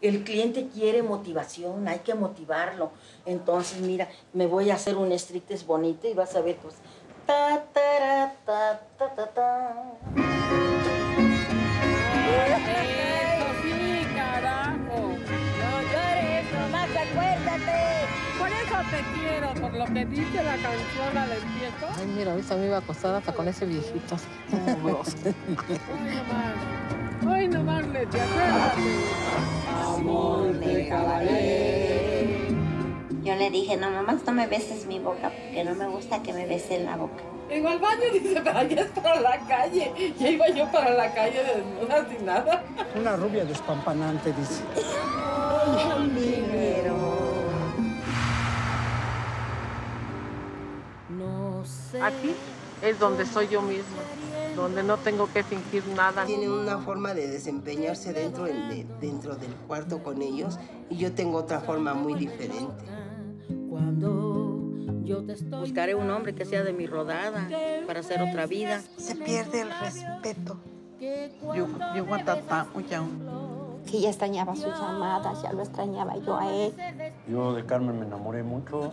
El cliente quiere motivación, hay que motivarlo. Entonces, mira, me voy a hacer un strictes bonito y vas a ver pues ta ta ta ta ta ta. Eso sí, carajo. No llores, nomás acuérdate. Por eso te quiero, por lo que dice la canción al empiezo. Ay, mira, ahorita me iba a acostar hasta con ese viejito. Hoy nomás. Hoy nomás, Leti, acuérdate. Amor de cabaret. Yo le dije, no, mamás, no me beses mi boca porque no me gusta que me besen la boca. Digo al baño, dice, pero allá es para la calle. Ya iba yo para la calle desnuda sin nada. Una rubia despampanante, dice. Aquí es donde soy yo misma, donde no tengo que fingir nada. Tiene una forma de desempeñarse dentro, del- de- dentro del cuarto con ellos y yo tengo otra forma muy diferente. Buscaré un hombre que sea de mi rodada para hacer otra vida. Se pierde el respeto. Yo, yo. Que ya extrañaba sus llamadas, ya lo extrañaba yo a él. Yo de Carmen me enamoré mucho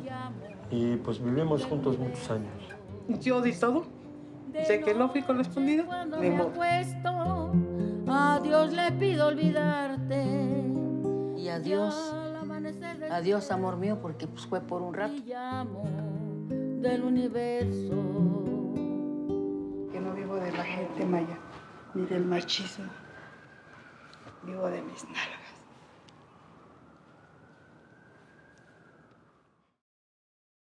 y pues vivimos juntos muchos años. Yo di todo. Sé que no fui correspondida. Ni modo. A Dios le pido olvidarte. Y adiós, adiós amor mío, porque pues fue por un rato. Del universo. Que no vivo de la gente maya, ni del machismo. Vivo de mis nalgas.